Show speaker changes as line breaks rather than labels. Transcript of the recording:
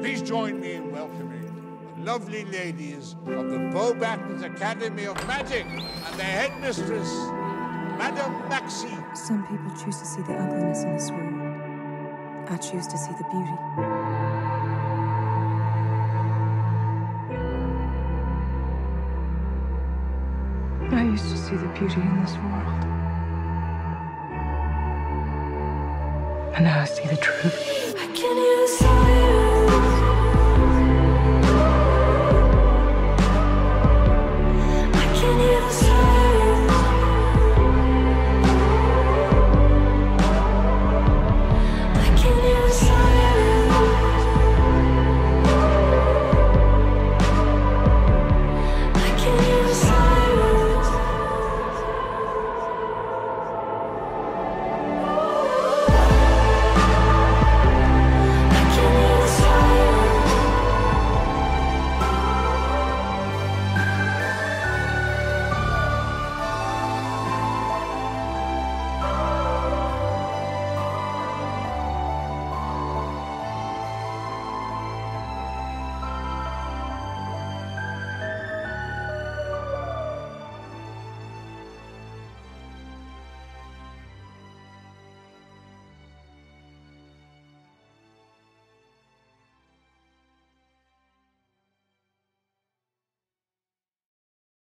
Please join me in welcoming the lovely ladies of the Beauxbatons Academy of Magic and their headmistress, Madame Maxime.
Some people choose to see the ugliness in this world. I choose to see the beauty. I used to see the beauty in this world. And now I see the truth.
Yes.